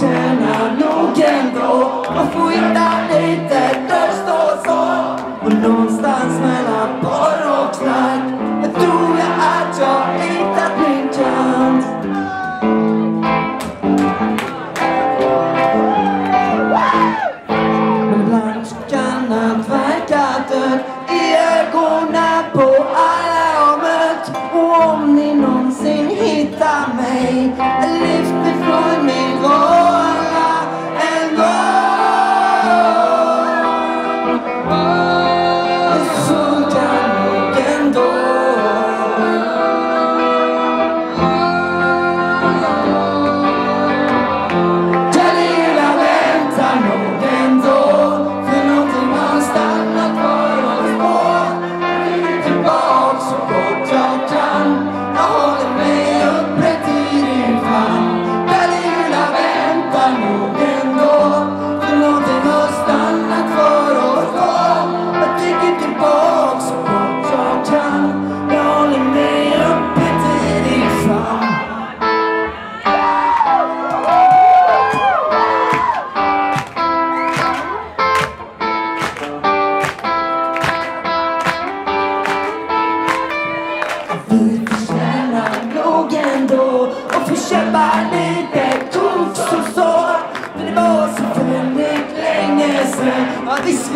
Sen är nog ändå att få hitta ändå och få kämpa lite kofs som så. Men det var så för länge sen. Ja, visst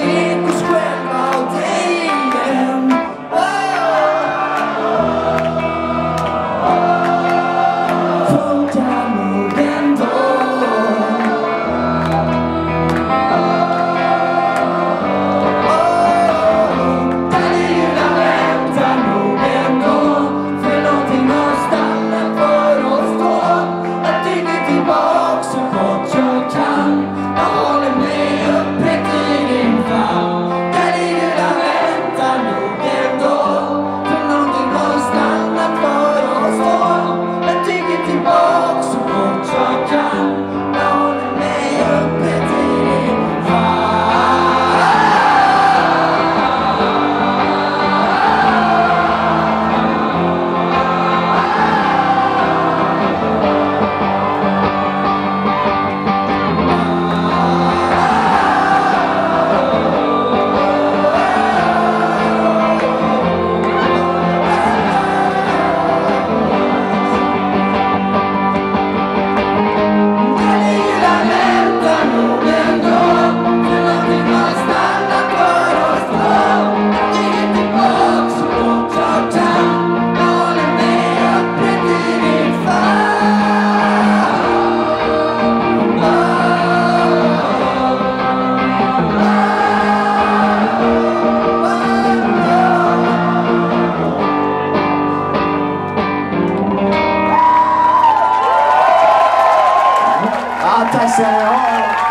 아, 땄어요.